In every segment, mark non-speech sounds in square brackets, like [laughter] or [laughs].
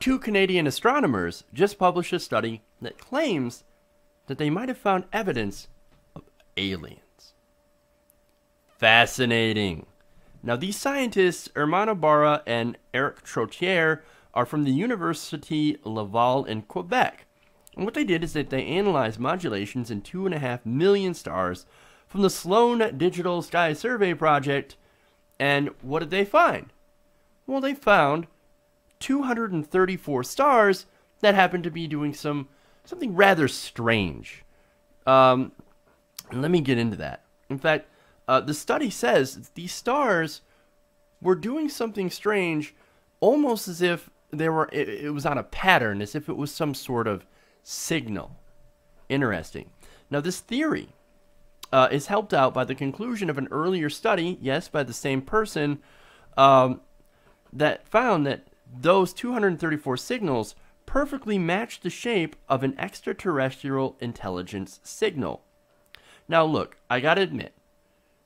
two Canadian astronomers just published a study that claims that they might have found evidence of aliens. Fascinating. Now, these scientists, Ermanno Borra and Eric Trottier, are from the University Laval in Quebec. And what they did is that they analyzed modulations in 2.5 million stars from the Sloan Digital Sky Survey Project. And what did they find? Well, they found 234 stars that happened to be doing some something rather strange. Um, let me get into that. In fact, uh, the study says these stars were doing something strange, almost as if there were it, it was on a pattern, as if it was some sort of signal. Interesting. Now, this theory uh, is helped out by the conclusion of an earlier study, yes, by the same person, um, that found that those 234 signals perfectly match the shape of an extraterrestrial intelligence signal. Now, look, I gotta admit,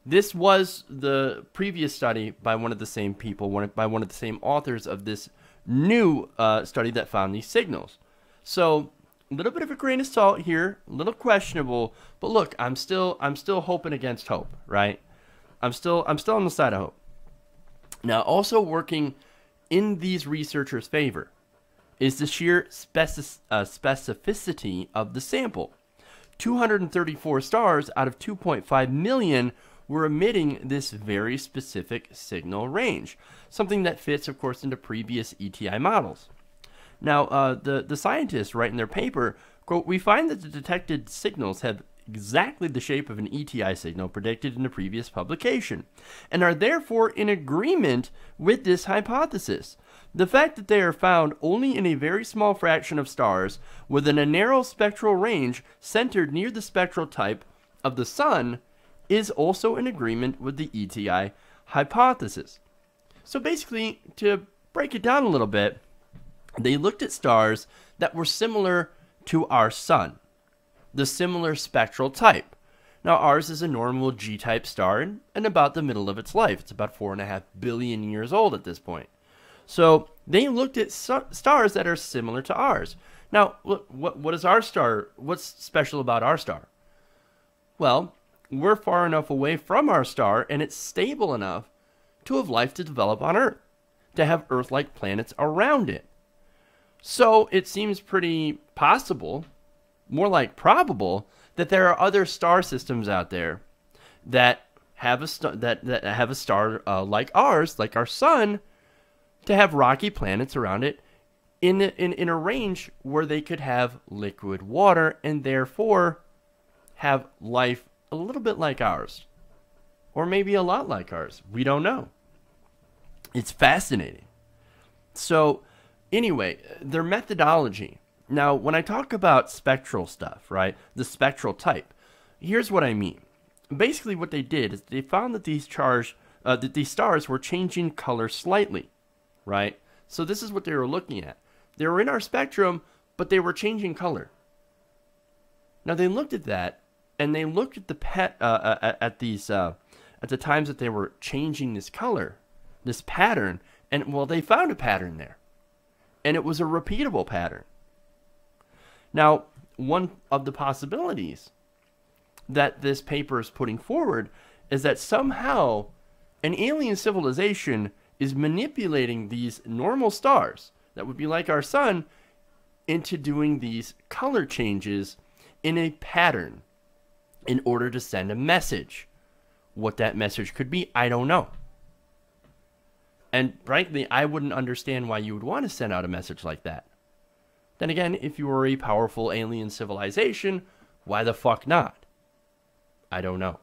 this was the previous study by one of the same people, one, by one of the same authors of this new uh, study that found these signals. So, a little bit of a grain of salt here, a little questionable, but look, I'm still I'm still hoping against hope, right? I'm still I'm still on the side of hope. Now, also working in these researchers' favor is the sheer uh, specificity of the sample. 234 stars out of 2.5 million were emitting this very specific signal range, something that fits, of course, into previous ETI models. Now, uh, the, the scientists write in their paper, quote, we find that the detected signals have exactly the shape of an ETI signal predicted in a previous publication, and are therefore in agreement with this hypothesis. The fact that they are found only in a very small fraction of stars within a narrow spectral range centered near the spectral type of the Sun is also in agreement with the ETI hypothesis. So basically, to break it down a little bit, they looked at stars that were similar to our Sun the similar spectral type. Now, ours is a normal G type star and about the middle of its life. It's about 4.5 billion years old at this point. So, they looked at stars that are similar to ours. Now, what, what is our star? What's special about our star? Well, we're far enough away from our star and it's stable enough to have life to develop on Earth, to have Earth like planets around it. So, it seems pretty possible more like probable that there are other star systems out there that have a star that, that have a star uh, like ours, like our sun, to have rocky planets around it in, in in a range where they could have liquid water and therefore have life a little bit like ours, or maybe a lot like ours. We don't know. It's fascinating. So, anyway, their methodology now, when I talk about spectral stuff, right, the spectral type, here's what I mean. Basically, what they did is they found that these charge, uh, that these stars were changing color slightly, right? So this is what they were looking at. They were in our spectrum, but they were changing color. Now they looked at that, and they looked at the pet uh, uh at, at these uh, at the times that they were changing this color, this pattern, and well, they found a pattern there, and it was a repeatable pattern. Now, one of the possibilities that this paper is putting forward is that somehow an alien civilization is manipulating these normal stars that would be like our sun into doing these color changes in a pattern in order to send a message. What that message could be, I don't know. And frankly, I wouldn't understand why you would want to send out a message like that. Then again, if you were a powerful alien civilization, why the fuck not? I don't know.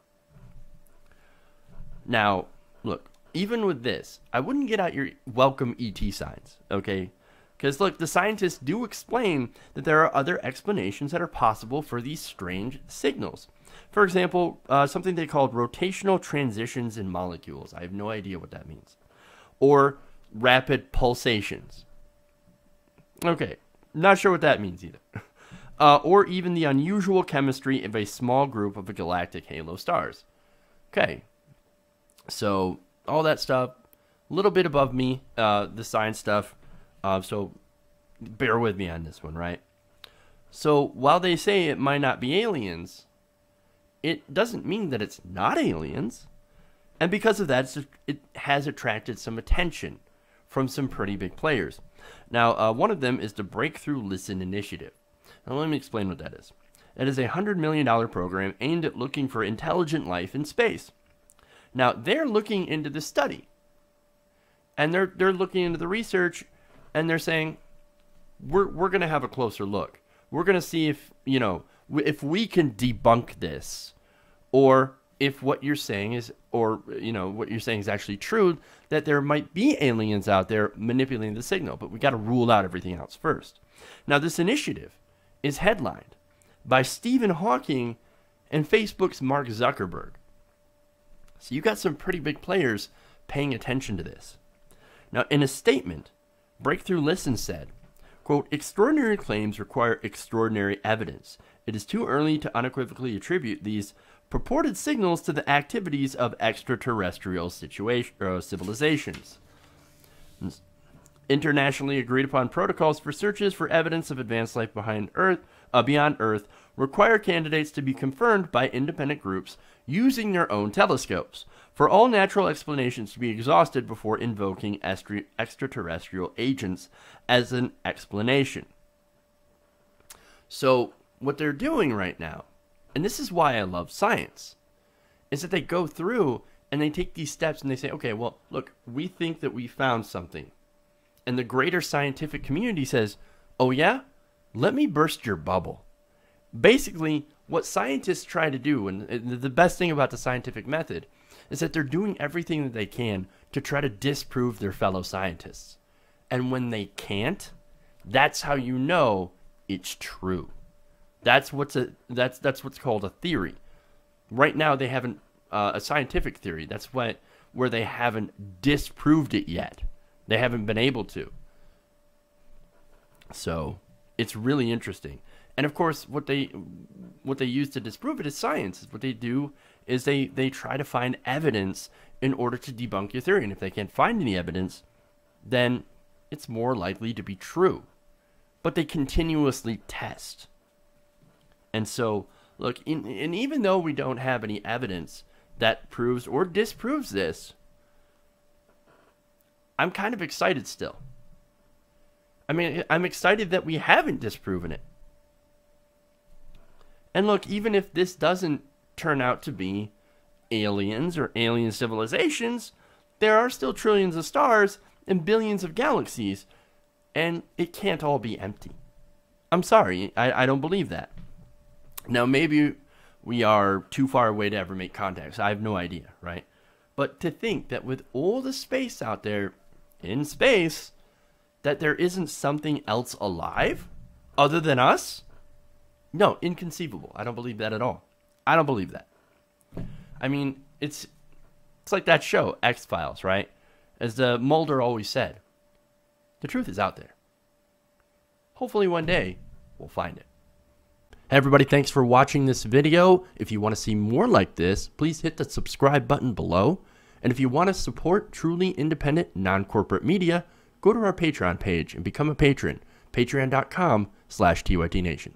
Now, look, even with this, I wouldn't get out your welcome ET signs, okay? Because, look, the scientists do explain that there are other explanations that are possible for these strange signals. For example, uh, something they called rotational transitions in molecules. I have no idea what that means. Or rapid pulsations. Okay, not sure what that means either. [laughs] Uh, or even the unusual chemistry of a small group of galactic halo stars. Okay, so all that stuff, a little bit above me, uh, the science stuff. Uh, so bear with me on this one, right? So while they say it might not be aliens, it doesn't mean that it's not aliens. And because of that, it has attracted some attention from some pretty big players. Now, uh, one of them is the Breakthrough Listen Initiative. Now, let me explain what that is. It is a $100 million program aimed at looking for intelligent life in space. Now, they're looking into the study, and they're, they're looking into the research, and they're saying, we're, we're going to have a closer look. We're going to see if, you know, if we can debunk this, or if what you're saying is, or, you know, what you're saying is actually true, that there might be aliens out there manipulating the signal, but we got to rule out everything else first. Now, this initiative is headlined by Stephen Hawking and Facebook's Mark Zuckerberg. So you got some pretty big players paying attention to this. Now, in a statement, Breakthrough Listen said, quote, extraordinary claims require extraordinary evidence. It is too early to unequivocally attribute these purported signals to the activities of extraterrestrial uh, civilizations. Internationally agreed upon protocols for searches for evidence of advanced life behind Earth, uh, beyond Earth require candidates to be confirmed by independent groups using their own telescopes for all natural explanations to be exhausted before invoking extraterrestrial agents as an explanation. So, what they're doing right now, and this is why I love science, is that they go through and they take these steps and they say, okay, well, look, we think that we found something and the greater scientific community says, oh, yeah, let me burst your bubble. Basically, what scientists try to do, and the best thing about the scientific method, is that they're doing everything that they can to try to disprove their fellow scientists. And when they can't, that's how you know it's true. That's what's a that's that's what's called a theory. Right now, they haven't uh, a scientific theory. That's what where they haven't disproved it yet. They haven't been able to. So it's really interesting. And of course, what they what they use to disprove it is science. What they do is they they try to find evidence in order to debunk your theory. And if they can't find any evidence, then it's more likely to be true. But they continuously test. And so, look, in, and even though we don't have any evidence that proves or disproves this, I'm kind of excited still. I mean, I'm excited that we haven't disproven it. And look, even if this doesn't turn out to be aliens or alien civilizations, there are still trillions of stars and billions of galaxies, and it can't all be empty. I'm sorry, I, I don't believe that. Now, maybe we are too far away to ever make contact. I have no idea, right? But to think that with all the space out there, in space that there isn't something else alive other than us? No, inconceivable. I don't believe that at all. I don't believe that. I mean, it's it's like that show X Files, right? As the Mulder always said, the truth is out there. Hopefully, one day we'll find it. Hey everybody, thanks for watching this video. If you want to see more like this, please hit the subscribe button below. And if you want to support truly independent, non-corporate media, go to our Patreon page and become a patron. Patreon.com slash TYT Nation.